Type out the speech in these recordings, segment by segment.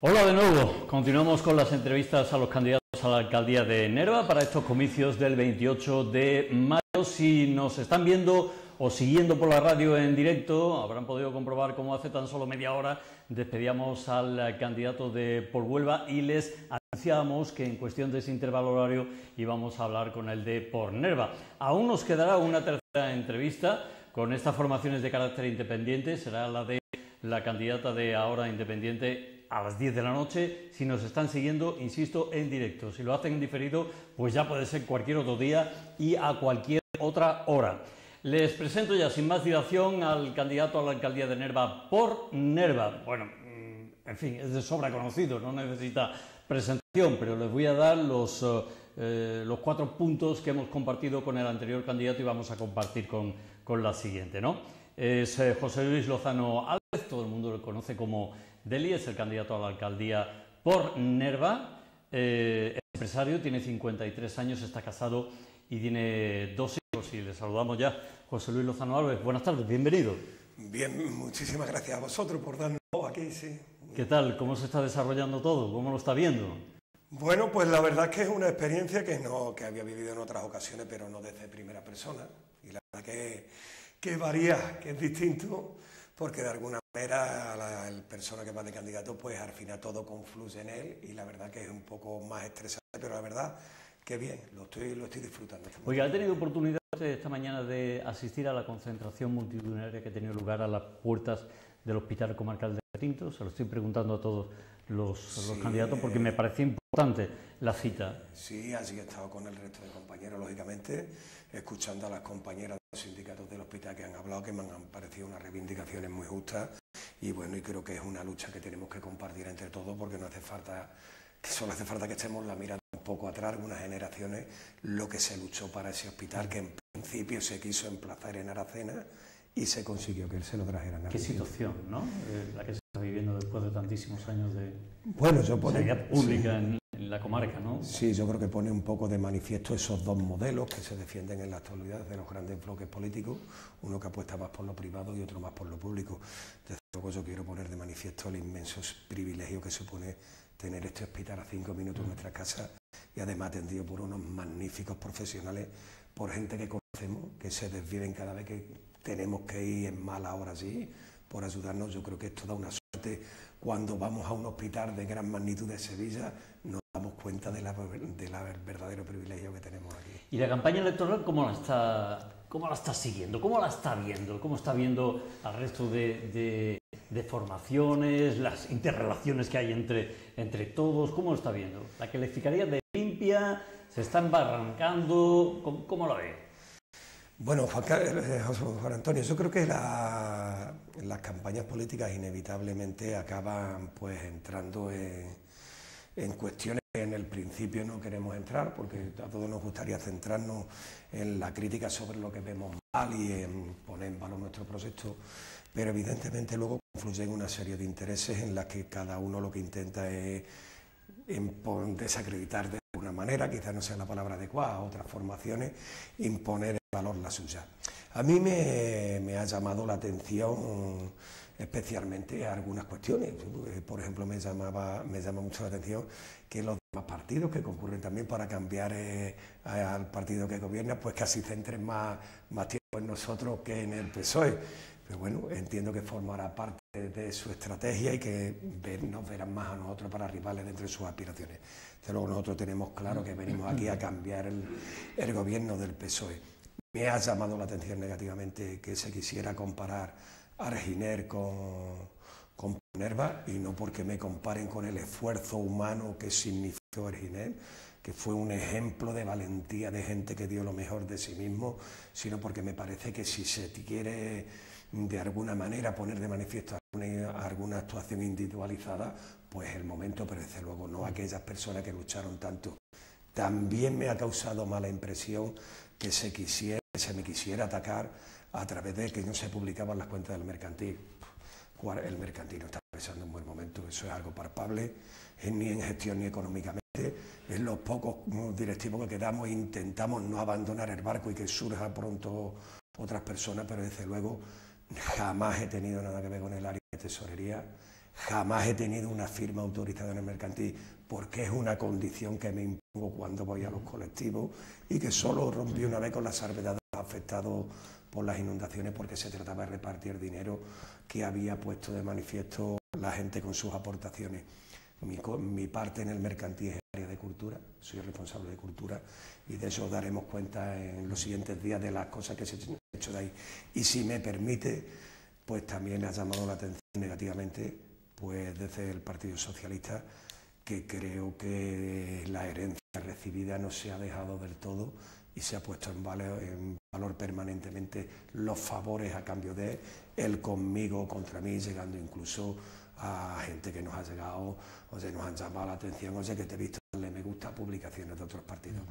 Hola de nuevo, continuamos con las entrevistas a los candidatos a la alcaldía de Nerva para estos comicios del 28 de mayo. Si nos están viendo o siguiendo por la radio en directo, habrán podido comprobar cómo hace tan solo media hora despedíamos al candidato de Por Huelva y les anunciamos que en cuestión de ese intervalo horario íbamos a hablar con el de Por Nerva. Aún nos quedará una tercera entrevista con estas formaciones de carácter independiente, será la de la candidata de ahora independiente a las 10 de la noche. Si nos están siguiendo, insisto, en directo. Si lo hacen en diferido, pues ya puede ser cualquier otro día y a cualquier otra hora. Les presento ya sin más dilación al candidato a la alcaldía de Nerva por Nerva. Bueno, mm, en fin, es de sobra conocido, no necesita presentación, pero les voy a dar los, eh, eh, los cuatro puntos que hemos compartido con el anterior candidato y vamos a compartir con, con la siguiente, ¿no? Es eh, José Luis Lozano Álvarez, todo el mundo lo conoce como Deli es el candidato a la alcaldía por Nerva. Eh, es empresario, tiene 53 años, está casado y tiene dos hijos. Y le saludamos ya, José Luis Lozano Álvarez. Buenas tardes, bienvenido. Bien, muchísimas gracias a vosotros por darnos aquí, sí. ¿Qué tal? ¿Cómo se está desarrollando todo? ¿Cómo lo está viendo? Bueno, pues la verdad es que es una experiencia que no que había vivido en otras ocasiones, pero no desde primera persona. Y la verdad que, que varía, que es distinto, porque de alguna era la, el persona que va de candidato, pues al final todo confluye en él y la verdad que es un poco más estresante, pero la verdad que bien, lo estoy, lo estoy disfrutando. Oiga, ¿ha tenido oportunidad esta mañana de asistir a la concentración multitudinaria que ha tenido lugar a las puertas del Hospital Comarcal de Tinto? Se lo estoy preguntando a todos los, los candidatos porque me parece importante la cita. Sí, así he estado con el resto de compañeros, lógicamente, escuchando a las compañeras de los sindicatos del hospital que han hablado, que me han parecido unas reivindicaciones muy justas y bueno, y creo que es una lucha que tenemos que compartir entre todos porque no hace falta, que solo hace falta que estemos la mirada un poco atrás, algunas generaciones, lo que se luchó para ese hospital que en principio se quiso emplazar en Aracena y se consiguió que él se lo trajeran a Qué situación, ¿no? Eh, la que se está viviendo después de tantísimos años de bueno, yo pone, pública en, la comarca, ¿no? Sí, yo creo que pone un poco de manifiesto esos dos modelos que se defienden en la actualidad de los grandes bloques políticos, uno que apuesta más por lo privado y otro más por lo público. Desde luego yo quiero poner de manifiesto el inmenso privilegio que supone tener este hospital a cinco minutos de nuestra casa y además atendido por unos magníficos profesionales, por gente que conocemos, que se desviven cada vez que tenemos que ir en mala hora así por ayudarnos. Yo creo que esto da una suerte. Cuando vamos a un hospital de gran magnitud de Sevilla, nos damos cuenta del de verdadero privilegio que tenemos aquí. ¿Y la campaña electoral cómo la está, cómo la está siguiendo? ¿Cómo la está viendo? ¿Cómo está viendo al resto de, de, formaciones, las interrelaciones que hay entre, entre todos? ¿Cómo lo está viendo? ¿La calificaría de limpia? ¿Se está embarrancando? ¿Cómo, cómo la ve? Bueno, eh, Juan, Antonio, yo creo que la, las campañas políticas inevitablemente acaban pues entrando en, en, cuestiones que en el principio no queremos entrar, porque a todos nos gustaría centrarnos en la crítica sobre lo que vemos mal y en poner en valor nuestro proyecto, pero evidentemente luego confluyen una serie de intereses en las que cada uno lo que intenta es desacreditar de manera, quizás no sea la palabra adecuada, a otras formaciones, imponer valor la suya. A mí me, ha llamado la atención especialmente algunas cuestiones. Por ejemplo, me, llamaba, me llama mucho la atención que los demás partidos que concurren también para cambiar eh, al partido que gobierna, pues casi centren más, más tiempo en nosotros que en el PSOE. Pero bueno, entiendo que formará parte de, su estrategia y que nos verán más a nosotros para rivales dentro de sus aspiraciones. Desde luego nosotros tenemos claro que venimos aquí a cambiar el, el gobierno del PSOE. Me ha llamado la atención negativamente que se quisiera comparar Arginer con, con Nerva y no porque me comparen con el esfuerzo humano que significó Arginer, que fue un ejemplo de valentía de gente que dio lo mejor de sí mismo, sino porque me parece que si se quiere de alguna manera poner de manifiesto alguna, alguna actuación individualizada, pues el momento, pero desde luego no aquellas personas que lucharon tanto. También me ha causado mala impresión que se, quisiera, se me quisiera atacar a través de que no se publicaban las cuentas del mercantil. El mercantil no está pasando un buen momento, eso es algo palpable, ni en gestión ni económicamente. En los pocos directivos que quedamos intentamos no abandonar el barco y que surja pronto otras personas, pero desde luego jamás he tenido nada que ver con el área de tesorería, Jamás he tenido una firma autorizada en el mercantil porque es una condición que me impongo cuando voy a los colectivos y que solo rompí una vez con las salvedades afectados por las inundaciones porque se trataba de repartir dinero que había puesto de manifiesto la gente con sus aportaciones. Mi, parte en el mercantil es el área de cultura, soy responsable de cultura y de eso daremos cuenta en los siguientes días de las cosas que se hecho de ahí. Y si me permite, pues también ha llamado la atención negativamente pues desde el Partido Socialista que creo que la herencia recibida no se ha dejado del todo y se ha puesto en valor, en valor permanentemente los favores a cambio de él conmigo, contra mí, llegando incluso a gente que nos ha llegado, o sea, nos han llamado la atención, o sea, que te he visto darle me gusta a publicaciones de otros partidos.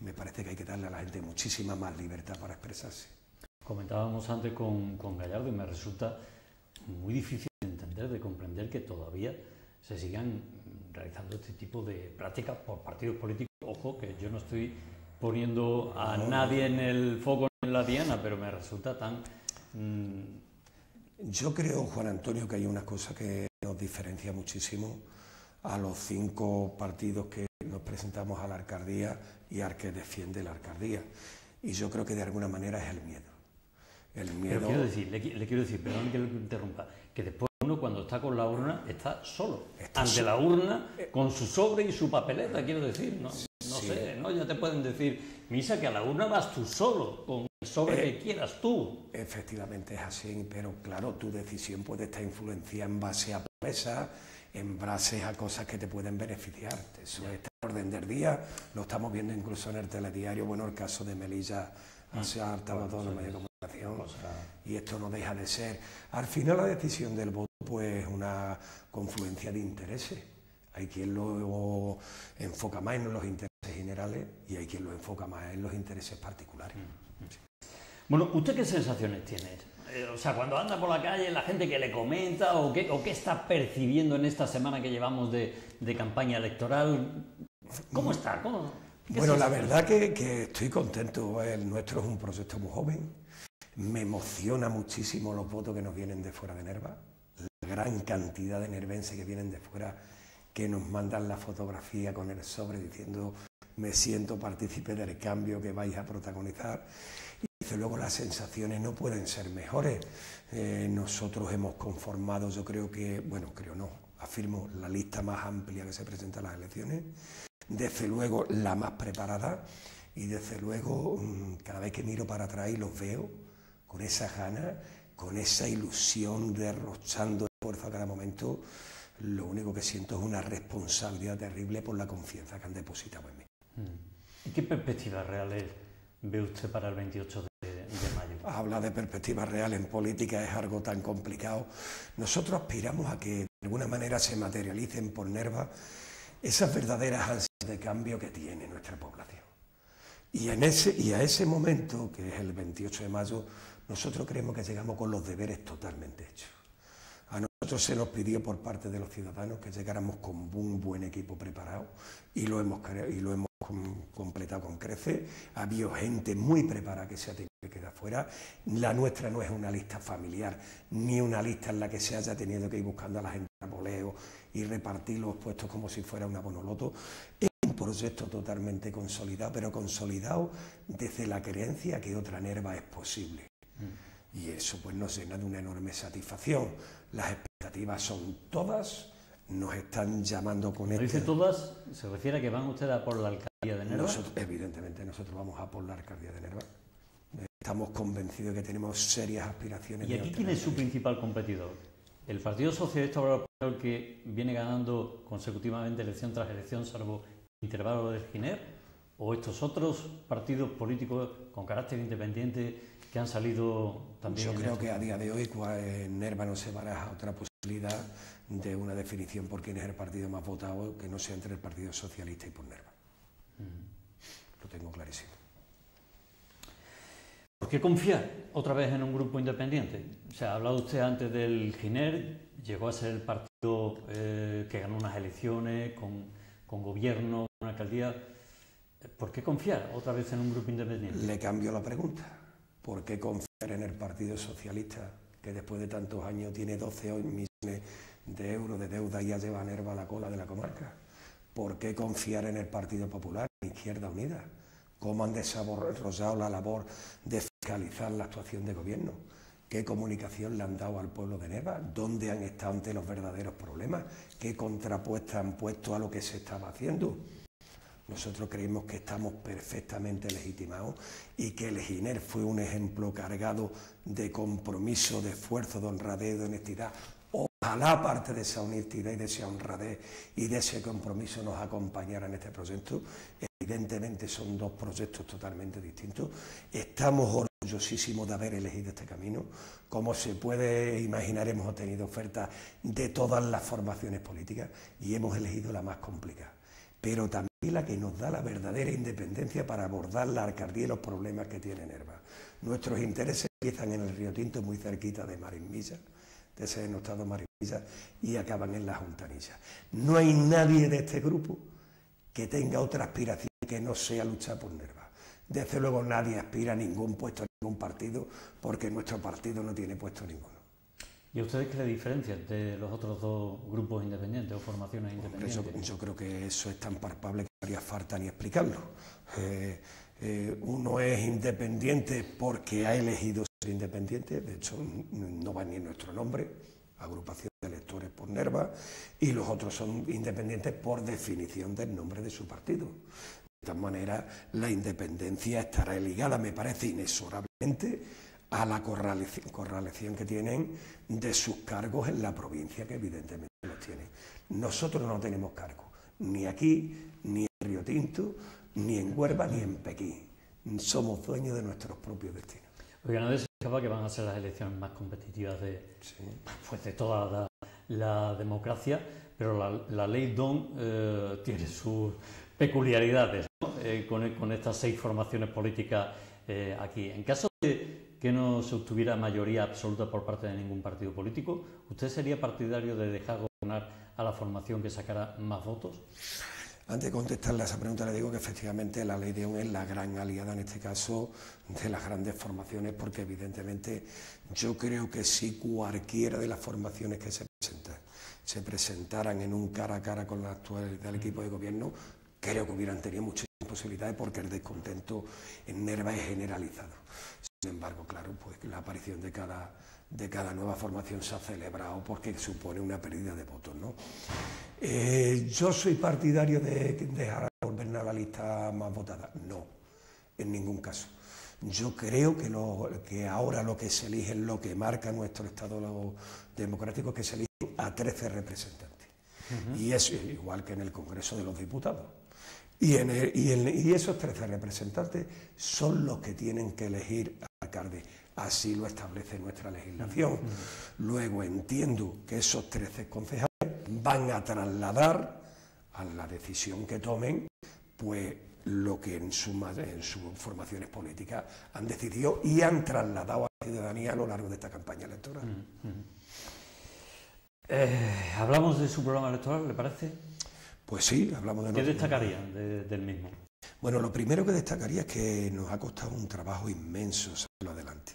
Me parece que hay que darle a la gente muchísima más libertad para expresarse. Comentábamos antes con, con Gallardo y me resulta muy difícil de entender, de comprender que todavía se sigan realizando este tipo de prácticas por partidos políticos. Ojo, que yo no estoy poniendo a nadie en el foco en la diana, pero me resulta tan... Mm, yo creo, Juan Antonio, que hay una cosa que nos diferencia muchísimo a los cinco partidos que nos presentamos a la alcaldía y al que defiende la alcaldía. Y yo creo que de alguna manera es el miedo. El miedo... Pero quiero decir, le, quiero decir, perdón que le interrumpa, que después uno cuando está con la urna está solo, ante la urna, con su sobre y su papeleta, quiero decir, no, no sé, ¿no? Ya te pueden decir, misa, que a la urna vas tú solo, con el sobre que eh, quieras tú. Efectivamente es así, pero claro, tu decisión puede estar influenciada en base a promesas, en base a cosas que te pueden beneficiar. Eso está en orden del día, lo estamos viendo incluso en el telediario, bueno, el caso de Melilla se ha hartado todos medios de comunicación y esto no deja de ser. Al final la decisión del voto pues es una confluencia de intereses. Hay quien lo enfoca más en los intereses generales y hay quien lo enfoca más en los intereses particulares. Mm, mm. Bueno, ¿usted qué sensaciones tiene? Eh, o sea, cuando anda por la calle, la gente que le comenta o qué, o qué está percibiendo en esta semana que llevamos de, campaña electoral, ¿cómo está? bueno, la verdad que, que, estoy contento. El nuestro es un proyecto muy joven. Me emociona muchísimo los votos que nos vienen de fuera de Nerva, la gran cantidad de nervenses que vienen de fuera que nos mandan la fotografía con el sobre diciendo me siento partícipe del cambio que vais a protagonizar. Y desde luego las sensaciones no pueden ser mejores. Eh, nosotros hemos conformado, yo creo que, bueno, creo no, afirmo la lista más amplia que se presenta en las elecciones, desde luego la más preparada y desde luego mm, cada vez que miro para atrás y los veo con esa ganas, con esa ilusión derrochando esfuerzo a cada momento, lo único que siento es una responsabilidad terrible por la confianza que han depositado en mí. ¿Y qué perspectivas reales ve usted para el 28 de, mayo? Habla de perspectivas reales en política es algo tan complicado. Nosotros aspiramos a que de alguna manera se materialicen por Nerva esas verdaderas ansias de cambio que tiene nuestra población. Y, en ese, y a ese momento, que es el 28 de mayo, nosotros creemos que llegamos con los deberes totalmente hechos. A nosotros se nos pidió por parte de los ciudadanos que llegáramos con un buen equipo preparado y lo hemos, y lo hemos completado con crece. Ha habido gente muy preparada que se ha tenido que quedar fuera. La nuestra no es una lista familiar, ni una lista en la que se haya tenido que ir buscando a la gente a voleo y repartir los puestos como si fuera una bonoloto. Es un proyecto totalmente consolidado, pero consolidado desde la creencia que otra nerva es posible. Y eso pues nos llena de una enorme satisfacción. Las expectativas son todas nos están llamando con esto. dice todas? ¿Se refiere a que van ustedes a por la alcaldía de Nerva? evidentemente, nosotros vamos a por la alcaldía de Nerva. Estamos convencidos de que tenemos serias aspiraciones. ¿Y aquí quién es su principal competidor? ¿El Partido Socialista Obrero que viene ganando consecutivamente elección tras elección, salvo intervalo del Giner? ¿O estos otros partidos políticos con carácter independiente que han salido también? Yo creo que a día de hoy Nerva no se baraja otra posibilidad de una definición por quién es el partido más votado que no sea entre el Partido Socialista y por Nerva. Lo tengo clarísimo. ¿Por qué confiar otra vez en un grupo independiente? O sea, ha hablado usted antes del GINER, llegó a ser el partido eh, que ganó unas elecciones con, con gobierno, con alcaldía. ¿Por qué confiar otra vez en un grupo independiente? Le cambio la pregunta. ¿Por qué confiar en el Partido Socialista, que después de tantos años tiene 12 millones de euros de deuda ya lleva Nerva a la cola de la comarca? ¿Por qué confiar en el Partido Popular, en Izquierda Unida? ¿Cómo han desarrollado la labor de fiscalizar la actuación de gobierno? ¿Qué comunicación le han dado al pueblo de Nerva? ¿Dónde han estado ante los verdaderos problemas? ¿Qué contrapuesta han puesto a lo que se estaba haciendo? Nosotros creemos que estamos perfectamente legitimados y que el Giner fue un ejemplo cargado de compromiso, de esfuerzo, de honradez, de honestidad. Ojalá parte de esa honestidad y de esa honradez y de ese compromiso nos acompañara en este proyecto. Evidentemente son dos proyectos totalmente distintos. Estamos orgullosísimos de haber elegido este camino. Como se puede imaginar, hemos tenido ofertas de todas las formaciones políticas y hemos elegido la más complicada pero también la que nos da la verdadera independencia para abordar la alcaldía y los problemas que tiene Nerva. Nuestros intereses empiezan en el Río Tinto, muy cerquita de Marimilla, de ese denostado Marimilla, y acaban en la Juntanilla. No hay nadie de este grupo que tenga otra aspiración que no sea luchar por Nerva. Desde luego nadie aspira a ningún puesto en ningún partido, porque nuestro partido no tiene puesto ninguno. ¿Y a ustedes qué le diferencian de los otros dos grupos independientes o formaciones independientes? Yo, creo que eso es tan palpable que no haría falta ni explicarlo. Eh, eh, uno es independiente porque ha elegido ser independiente, de hecho no va ni en nuestro nombre, agrupación de electores por Nerva, y los otros son independientes por definición del nombre de su partido. De tal manera, la independencia estará ligada, me parece, inexorablemente a la correlación que tienen de sus cargos en la provincia, que evidentemente los tienen. Nosotros no tenemos cargo, ni aquí, ni en Río Tinto, ni en Huerva, ni en Pekín. Somos dueños de nuestros propios destinos. Oigan, no se escapa que van a ser las elecciones más competitivas de, pues de toda la, democracia, pero la, ley DON eh, tiene sus peculiaridades eh, con, estas seis formaciones políticas eh, aquí. En caso de que no se obtuviera mayoría absoluta por parte de ningún partido político, ¿usted sería partidario de dejar gobernar a la formación que sacara más votos? Antes de contestarle a esa pregunta, le digo que efectivamente la ley de UN es la gran aliada en este caso de las grandes formaciones, porque evidentemente yo creo que si cualquiera de las formaciones que se presentan se presentaran en un cara a cara con la actual del equipo de gobierno, creo que hubieran tenido muchas posibilidades porque el descontento en Nerva es generalizado. Sin embargo, claro, pues la aparición de cada, de cada nueva formación se ha celebrado porque supone una pérdida de votos. ¿no? Eh, ¿Yo soy partidario de dejar gobernar la lista más votada? No, en ningún caso. Yo creo que, lo, que ahora lo que se elige es lo que marca nuestro Estado democrático, que se elige a 13 representantes. Y es igual que en el Congreso de los Diputados. Y, y, esos 13 representantes son los que tienen que elegir alcalde. Así lo establece nuestra legislación. Luego entiendo que esos 13 concejales van a trasladar a la decisión que tomen, pues lo que en, su, en sus formaciones políticas han decidido y han trasladado a la ciudadanía a lo largo de esta campaña electoral. Eh, hablamos de su programa electoral, ¿le parece? Pues sí, hablamos de... ¿Qué destacaría del mismo? Bueno, lo primero que destacaría es que nos ha costado un trabajo inmenso sacarlo adelante.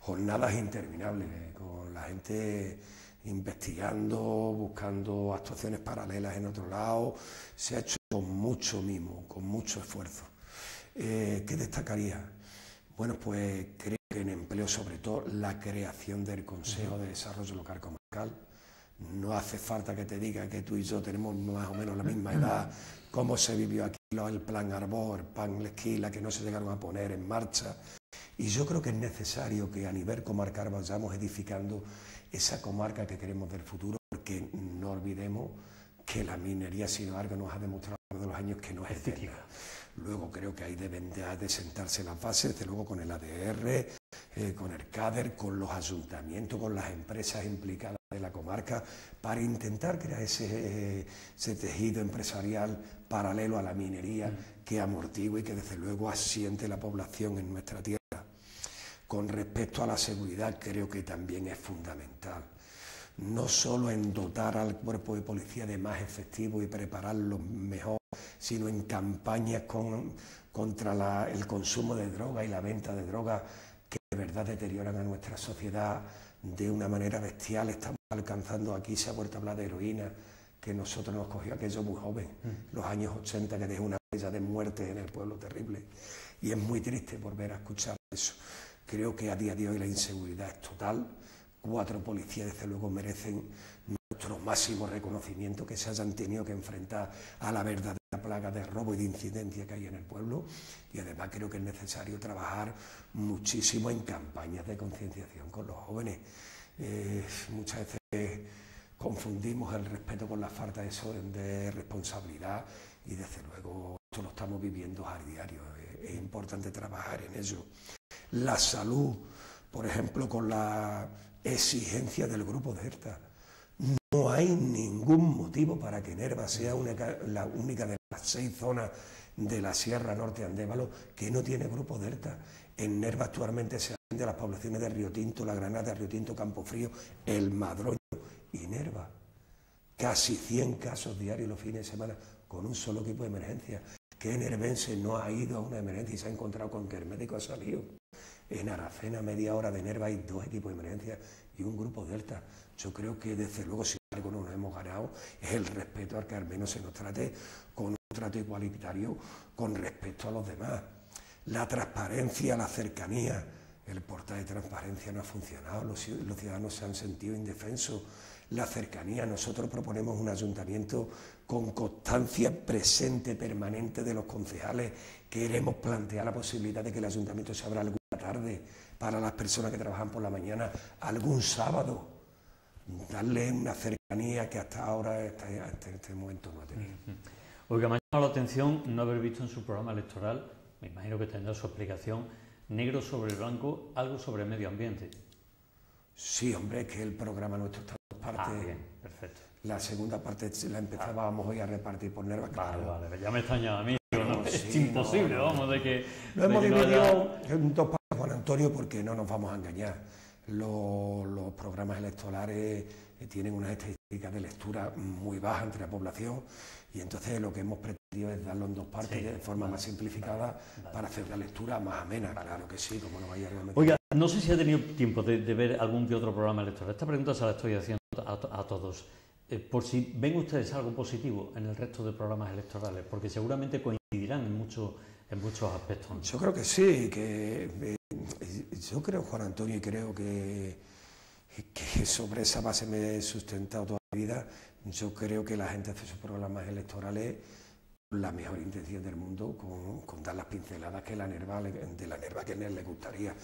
Jornadas interminables, eh, con la gente investigando, buscando actuaciones paralelas en otro lado. Se ha hecho con mucho mimo, con mucho esfuerzo. Eh, ¿Qué destacaría? Bueno, pues creo que en empleo sobre todo la creación del Consejo de Desarrollo Local Comarcal. No hace falta que te diga que tú y yo tenemos más o menos la misma edad, cómo se vivió aquí el plan Arbor, plan Lesquila, que no se llegaron a poner en marcha. Y yo creo que es necesario que a nivel comarcal vayamos edificando esa comarca que queremos del futuro, porque no olvidemos que la minería sin embargo nos ha demostrado a lo de los años que no es eterna. Luego creo que ahí deben de, sentarse las bases, desde luego con el ADR, eh, con el CADER, con los ayuntamientos, con las empresas implicadas de la comarca, para intentar crear ese, eh, ese tejido empresarial paralelo a la minería que amortigua y que desde luego asiente la población en nuestra tierra. Con respecto a la seguridad, creo que también es fundamental. No solo en dotar al cuerpo de policía de más efectivo y prepararlo mejor, sino en campañas contra el consumo de droga y la venta de droga que de verdad deterioran a nuestra sociedad de una manera bestial, estamos alcanzando, aquí se ha vuelto a hablar de heroína, que nosotros nos cogió aquello muy joven, mm. los años 80, que dejó una huella de muerte en el pueblo terrible. Y es muy triste volver a escuchar eso. Creo que a día de hoy la inseguridad es total. Cuatro policías, desde luego, merecen nuestro máximo reconocimiento que se hayan tenido que enfrentar a la verdadera plaga de robo y de incidencia que hay en el pueblo. Y además creo que es necesario trabajar muchísimo en campañas de concienciación con los jóvenes. Eh, muchas veces confundimos el respeto con la falta de, de responsabilidad y desde luego esto lo estamos viviendo a diario. Es, importante trabajar en ello. La salud, por ejemplo, con la exigencia del grupo Delta. No hay ningún motivo para que Nerva sea la única de las seis zonas de la Sierra Norte Andévalo que no tiene grupo Delta. En Nerva actualmente se a las poblaciones de Río Tinto, La Granada, Río Tinto, Campo Frío, El Madroño y Nerva. Casi 100 casos diarios los fines de semana con un solo equipo de emergencia. ¿Qué nervense no ha ido a una emergencia y se ha encontrado con que el médico ha salido? En Aracena, media hora de Nerva, hay dos equipos de emergencia y un grupo Delta. Yo creo que desde luego si algo no nos hemos ganado es el respeto al que al menos se nos trate con un trato igualitario con respecto a los demás. La transparencia, la cercanía. El portal de transparencia no ha funcionado, los ciudadanos se han sentido indefensos la cercanía. Nosotros proponemos un ayuntamiento con constancia presente, permanente de los concejales. Queremos plantear la posibilidad de que el ayuntamiento se abra alguna tarde para las personas que trabajan por la mañana, algún sábado. Darle una cercanía que hasta ahora, hasta este momento, no ha tenido. Oiga, me ha llamado la atención no haber visto en su programa electoral, me imagino que tendrá su explicación, negro sobre el blanco, algo sobre el medio ambiente. Sí, hombre, que el programa nuestro está Ah, bien, perfecto. La segunda parte la empezábamos hoy a repartir por Nerva. Vale, vale, ya me extraña a mí. es imposible, vamos, de que... Lo hemos dividido en dos partes, Juan Antonio, porque no nos vamos a engañar. Los, programas electorales eh, tienen unas estadísticas de lectura muy bajas entre la población y entonces lo que hemos pretendido es darlo en dos partes de forma más simplificada para hacer la lectura más amena, claro que sí, como no vaya realmente. Oiga, no sé si ha tenido tiempo de, de ver algún que otro programa electoral. Esta pregunta se la estoy haciendo a, todos. Eh, por si ven ustedes algo positivo en el resto de programas electorales, porque seguramente coincidirán en, mucho, en muchos aspectos. Yo creo que sí, que eh, yo creo, Juan Antonio, y creo que, que sobre esa base me he sustentado toda la vida. Yo creo que la gente hace sus programas electorales con la mejor intención del mundo, con, dar las pinceladas que la nerva, de la nerva que le gustaría.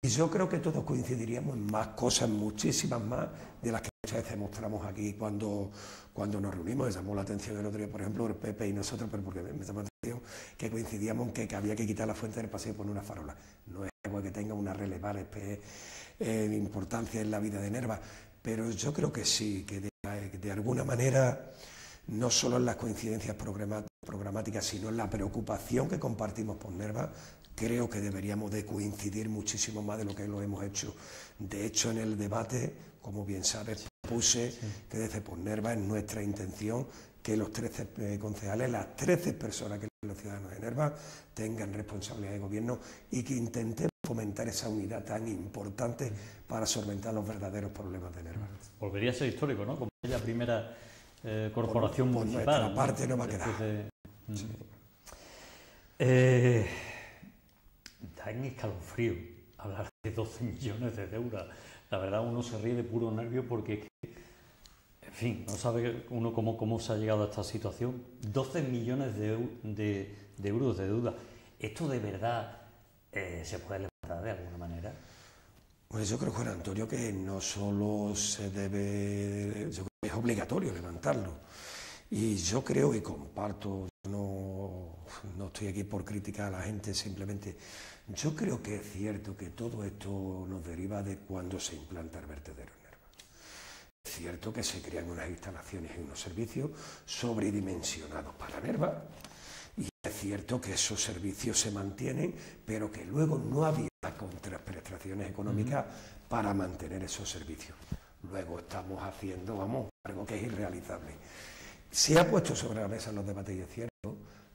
Y yo creo que todos coincidiríamos en más cosas, muchísimas más, de las que muchas veces mostramos aquí cuando, cuando nos reunimos. Llamó la atención el otro día, por ejemplo, el Pepe y nosotros, pero porque me llamó que coincidíamos en que, había que quitar la fuente del paseo y poner una farola. No es algo que tenga una relevante eh, importancia en la vida de Nerva, pero yo creo que sí, que de, de alguna manera no solo en las coincidencias programáticas, sino en la preocupación que compartimos por Nerva, creo que deberíamos de coincidir muchísimo más de lo que lo hemos hecho. De hecho, en el debate, como bien sabes, puse que desde Nerva es nuestra intención que los 13 eh, concejales, las 13 personas que los ciudadanos de Nerva tengan responsabilidad de gobierno y que intentemos fomentar esa unidad tan importante para solventar los verdaderos problemas de Nerva. Volvería a ser histórico, ¿no? Como la primera eh, corporación por, municipal. Por nuestra parte no va a quedar. Eh, da en escalofrío hablar de 12 millones de deuda. La verdad uno se ríe de puro nervio porque, en fin, no sabe uno cómo, cómo se ha llegado a esta situación. 12 millones de, euros de deuda. ¿Esto de verdad eh, se puede levantar de alguna manera? Pues yo creo, Juan Antonio, que no solo se debe, yo creo que es obligatorio levantarlo. Y yo creo que comparto, no, no estoy aquí por criticar a la gente, simplemente yo creo que es cierto que todo esto nos deriva de cuando se implanta el vertedero. Es cierto que se crean unas instalaciones y unos servicios sobredimensionados para Nerva, y es cierto que esos servicios se mantienen, pero que luego no había contraprestaciones económicas para mantener esos servicios. Luego estamos haciendo, vamos, algo que es irrealizable. Se ha puesto sobre la mesa en los debates y es cierto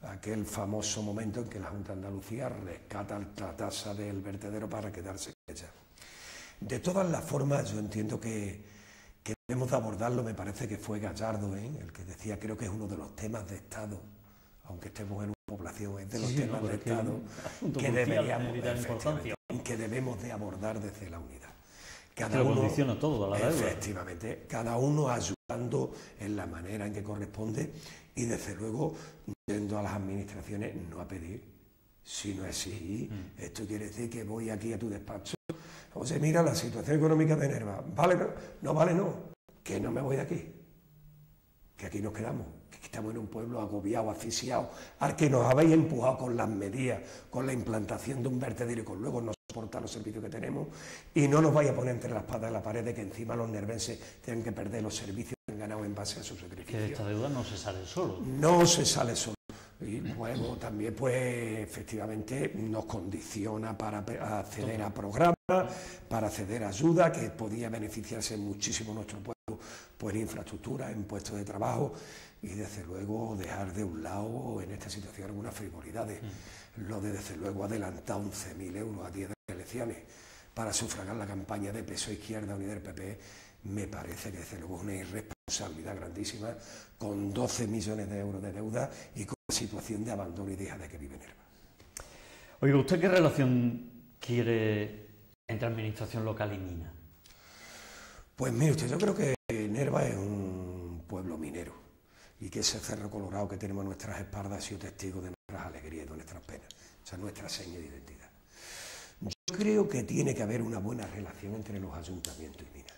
aquel famoso momento en que la Junta de Andalucía rescata la tasa del vertedero para quedarse con ella. De todas las formas, yo entiendo que, que debemos de abordarlo, me parece que fue Gallardo, ¿eh? el que decía, creo que es uno de los temas de Estado, aunque estemos en una población, es de los temas de Estado que, deberíamos, que debemos de abordar desde la unidad. Cada uno, condiciona todo a la Efectivamente, cada uno ayudando en la manera en que corresponde y desde luego yendo a las administraciones no a pedir, sino exigir. Mm. Esto quiere decir que voy aquí a tu despacho. José, mira la situación económica de Nerva. ¿Vale? No, vale, no. Que no me voy de aquí. Que aquí nos quedamos. Que estamos en un pueblo agobiado, asfixiado, al que nos habéis empujado con las medidas, con la implantación de un vertedero y con luego no soportar los servicios que tenemos y no nos vaya a poner entre la espada y la pared de que encima los nervenses tengan que perder los servicios que han ganado en base a su sacrificio. Que esta deuda no se sale solo. No se sale solo. Y luego también, pues, efectivamente, nos condiciona para acceder a programas, para acceder a ayuda, que podía beneficiarse muchísimo nuestro pueblo, pues en infraestructura, en puestos de trabajo, y desde luego dejar de un lado en esta situación algunas frivolidades. Mm. Lo de desde luego adelantar 11.000 euros a 10 elecciones para sufragar la campaña de peso izquierda unida del PP, me parece que desde luego es una irresponsabilidad grandísima, con 12 millones de euros de deuda y con situación de abandono y deja de que vive Nerva. Oiga, ¿usted qué relación quiere entre administración local y mina? Pues mire usted, yo creo que Nerva es un pueblo minero y que ese cerro colorado que tenemos a nuestras espaldas ha sido testigo de nuestras alegrías de nuestras penas, o sea, nuestra seña de identidad. Yo creo que tiene que haber una buena relación entre los ayuntamientos y minas,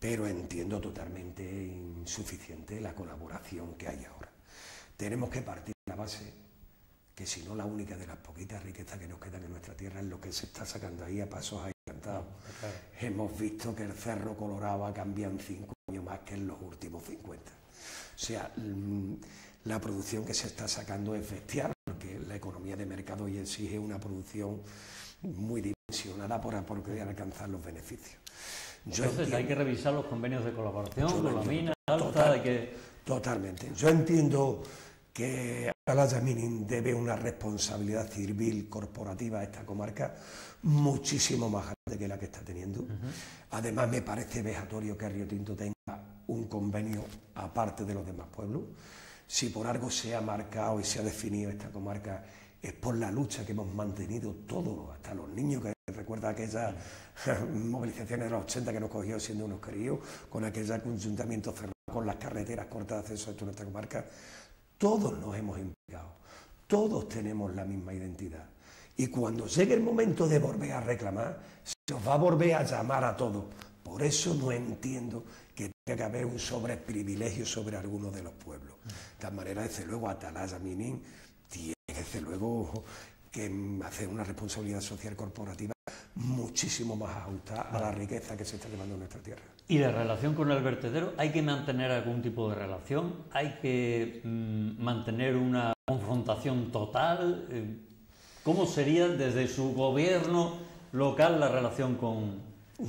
pero entiendo totalmente insuficiente la colaboración que hay ahora. Tenemos que partir la base que si no la única de las poquitas riquezas que nos quedan en nuestra tierra es lo que se está sacando ahí a pasos agigantados. Hemos visto que el Cerro Colorado ha cambiado en cinco años más que en los últimos 50. O sea, mm, la producción que se está sacando es bestial, porque la economía de mercado hoy exige una producción muy dimensionada para poder alcanzar los beneficios. Entonces hay que revisar los convenios de colaboración con la mina alta. que... Totalmente. Yo entiendo que Atalaya Mining debe una responsabilidad civil corporativa a esta comarca muchísimo más grande que la que está teniendo. Además, me parece vejatorio que Río Tinto tenga un convenio aparte de los demás pueblos. Si por algo se ha marcado y se ha definido esta comarca es por la lucha que hemos mantenido todos, hasta los niños que recuerda aquellas movilizaciones de los 80 que nos cogió siendo unos críos, con aquel conjuntamiento cerrado, con las carreteras cortas de acceso a nuestra comarca, todos nos hemos implicado, todos tenemos la misma identidad. Y cuando llegue el momento de volver a reclamar, se os va a volver a llamar a todos. Por eso no entiendo que tenga que haber un sobreprivilegio sobre algunos de los pueblos. De tal manera, desde luego, Atalaya Minin tiene desde luego que hacer una responsabilidad social corporativa muchísimo más ajustada a la riqueza que se está llevando en nuestra tierra. ¿Y la relación con el vertedero? ¿Hay que mantener algún tipo de relación? ¿Hay que mm, mantener una confrontación total? Eh, ¿Cómo sería desde su gobierno local la relación con,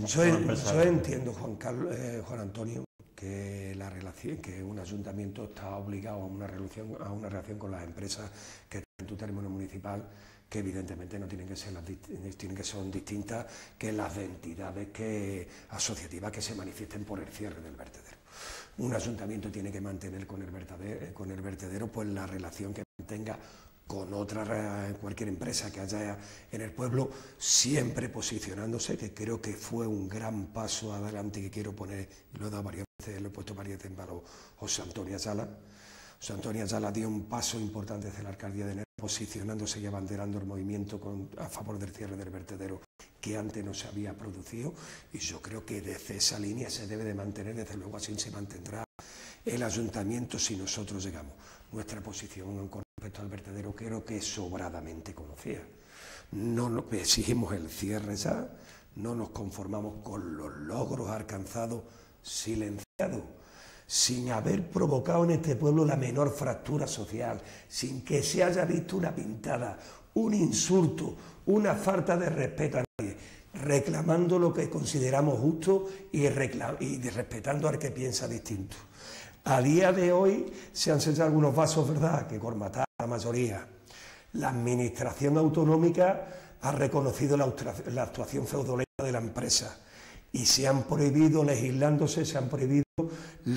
yo, yo entiendo, Juan, Carlos, eh, Juan Antonio, que la relación, que un ayuntamiento está obligado a una relación, a una relación con las empresas que en tu término municipal, que evidentemente no tienen que ser las tienen que ser distintas que las entidades que asociativas que se manifiesten por el cierre del vertedero. Un ayuntamiento tiene que mantener con el vertedero, con el vertedero pues la relación que mantenga con otra cualquier empresa que haya en el pueblo, siempre posicionándose, que creo que fue un gran paso adelante que quiero poner, lo he dado varias veces, lo he puesto varias veces en valor, José Antonio Ayala. José Antonio Ayala dio un paso importante desde la alcaldía de enero, posicionándose y abanderando el movimiento a favor del cierre del vertedero que antes no se había producido y yo creo que desde esa línea se debe de mantener, desde luego así se mantendrá el ayuntamiento si nosotros llegamos. Nuestra posición con respecto al vertedero creo que es sobradamente conocida. No exigimos el cierre ya, no nos conformamos con los logros alcanzados silenciados, sin haber provocado en este pueblo la menor fractura social, sin que se haya visto una pintada, un insulto, una falta de respeto a nadie, reclamando lo que consideramos justo y, respetando al que piensa distinto. A día de hoy se han sellado algunos vasos, ¿verdad?, que cormatar la mayoría. La administración autonómica ha reconocido la, actuación feudolera de la empresa y se han prohibido, legislándose, se han prohibido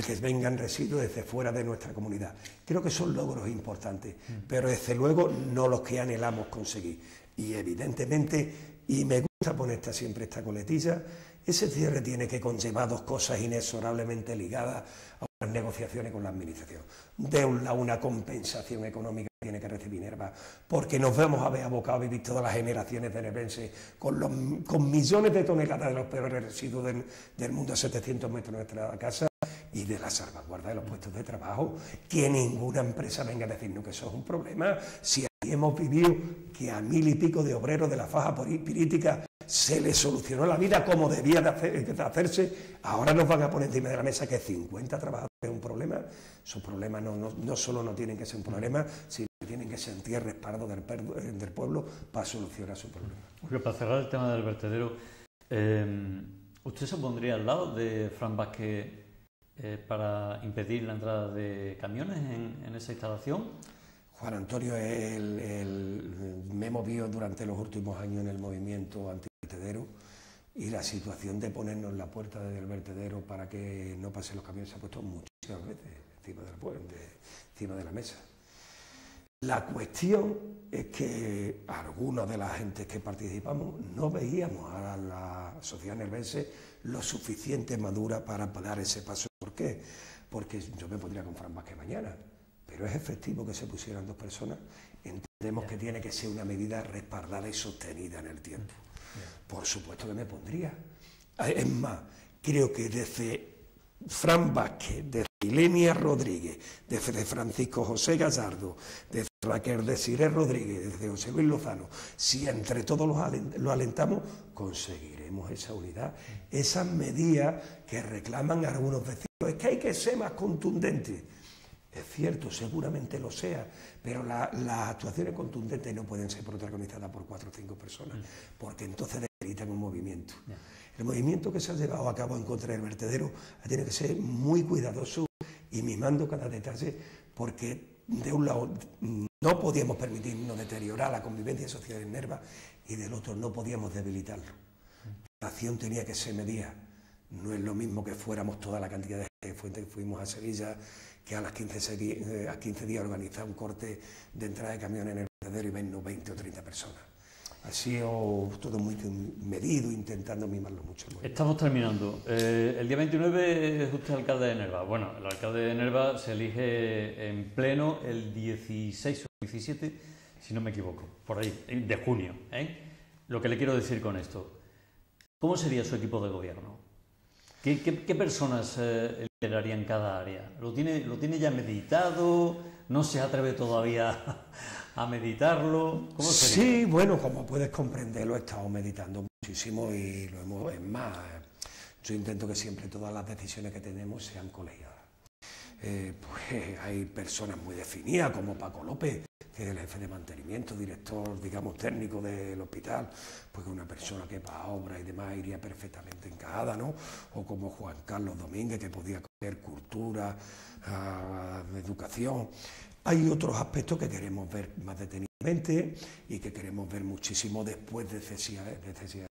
que vengan residuos desde fuera de nuestra comunidad. Creo que son logros importantes, mm. pero desde luego no los que anhelamos conseguir. Y evidentemente, y me gusta poner siempre esta coletilla, ese cierre tiene que conllevar dos cosas inexorablemente ligadas a unas negociaciones con la Administración. De una compensación económica que tiene que recibir Nerva, porque nos vamos a ver abocados a vivir todas las generaciones de nervenses con, millones de toneladas de los peores residuos del, mundo a 700 metros de nuestra casa y de la salvaguarda de los puestos de trabajo, que ninguna empresa venga a decirnos que eso es un problema, si aquí hemos vivido que a mil y pico de obreros de la faja política se les solucionó la vida como debía de, hacerse, ahora nos van a poner encima de la mesa que 50 trabajadores es un problema, sus problemas no, no, solo no tienen que ser un problema, sino que tienen que sentir respaldo del, del pueblo para solucionar su problema. para cerrar el tema del vertedero, em, ¿usted se pondría al lado de Fran Vázquez eh, para impedir la entrada de camiones en, en esa instalación? Juan Antonio el, me he movido durante los últimos años en el movimiento y la situación de ponernos en la puerta del vertedero para que no pasen los camiones se ha puesto muchísimas veces encima de la, encima de la mesa. La cuestión es que algunos de la gente que participamos no veíamos a la sociedad nervense lo suficiente madura para dar ese paso. ¿Por qué? Porque yo me pondría con Fran Vázquez mañana pero es efectivo que se pusieran dos personas, entendemos que tiene que ser una medida respaldada y sostenida en el tiempo. Por supuesto que me pondría. Ah, es más, creo que desde Fran Vázquez, desde Ilenia Rodríguez, desde Francisco José Gallardo, desde Raquel Desiré Rodríguez, desde José Luis Lozano, si entre todos los alentamos, conseguiremos esa unidad, esas medidas que reclaman algunos vecinos. Es que hay que ser más contundentes es cierto, seguramente lo sea, pero las actuaciones contundentes no pueden ser protagonizadas por cuatro o cinco personas, mm. porque entonces debilitan un movimiento. El movimiento que se ha llevado a cabo en contra del vertedero tiene que ser muy cuidadoso y mimando cada detalle, porque de un lado no podíamos permitirnos deteriorar la convivencia social en Nerva y del otro no podíamos debilitarlo. La acción tenía que ser medida. No es lo mismo que fuéramos toda la cantidad de gente que fuimos a Sevilla que a las 15, eh, a 15 días organizar un corte de entrada de camiones en el vertedero y ven 20 o 30 personas. Ha sido todo muy medido, intentando mimarlo mucho. Estamos terminando. Eh, el día 29 es usted alcalde de Nerva. Bueno, el alcalde de Nerva se elige en pleno el 16 o 17, si no me equivoco, por ahí, de junio. ¿eh? Lo que le quiero decir con esto, ¿cómo sería su equipo de gobierno? ¿Qué, personas eh, liderarían cada área? ¿Lo tiene, ¿Lo tiene ya meditado? ¿No se atreve todavía a meditarlo? ¿Cómo Sí, bueno, como puedes comprender, lo he estado meditando muchísimo y lo hemos, es más, yo intento que siempre todas las decisiones que tenemos sean colegiadas. Eh, pues hay personas muy definidas como Paco López, que es el jefe de mantenimiento, director, digamos, técnico del hospital, pues una persona que para obra y demás iría perfectamente encajada, ¿no? O como Juan Carlos Domínguez, que podía coger cultura, ah, educación. Hay otros aspectos que queremos ver más detenidamente y que queremos ver muchísimo después de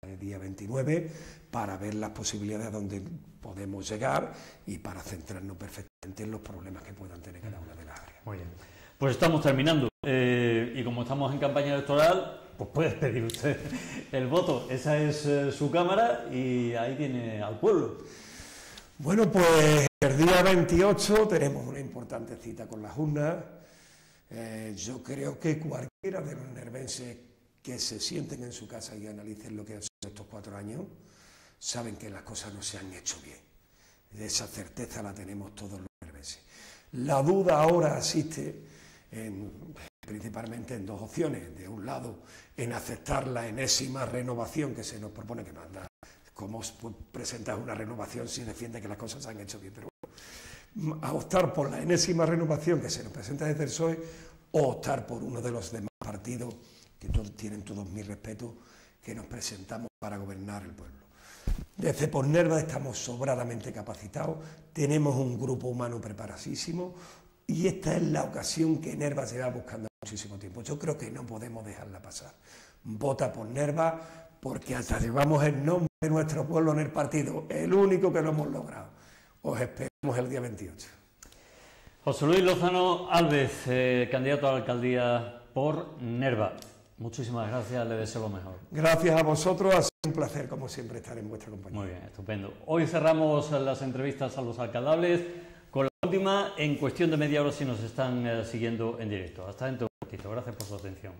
del día 29 para ver las posibilidades a donde podemos llegar y para centrarnos perfectamente los problemas que puedan tener cada una de las áreas. Muy bien. Pues estamos terminando eh, y como estamos en campaña electoral, pues puede pedir usted el voto. Esa es eh, su cámara y ahí tiene al pueblo. Bueno, pues el día 28 tenemos una importante cita con las urnas. Eh, yo creo que cualquiera de los nervenses que se sienten en su casa y analicen lo que han sido estos cuatro años, saben que las cosas no se han hecho bien. Esa certeza la tenemos todos los nervenses. La duda ahora asiste principalmente en dos opciones. De un lado, en aceptar la enésima renovación que se nos propone, que manda, cómo presentar una renovación si defiende que las cosas se han hecho bien. Pero a optar por la enésima renovación que se nos presenta desde el PSOE o optar por uno de los demás partidos que todos, tienen todos mi respeto, que nos presentamos para gobernar el pueblo. Desde Nerva estamos sobradamente capacitados, tenemos un grupo humano preparadísimo y esta es la ocasión que Nerva se va buscando muchísimo tiempo. Yo creo que no podemos dejarla pasar. Vota por Nerva porque hasta llevamos el nombre de nuestro pueblo en el partido, el único que lo hemos logrado. Os esperamos el día 28. José Luis Lozano Alves, eh, candidato a la alcaldía por Nerva. Muchísimas gracias, le deseo lo mejor. Gracias a vosotros, ha sido un placer como siempre estar en vuestra compañía. Muy bien, estupendo. Hoy cerramos las entrevistas a los alcaldables con la última en cuestión de media hora si nos están eh, siguiendo en directo. Hasta dentro de un poquito. Gracias por su atención.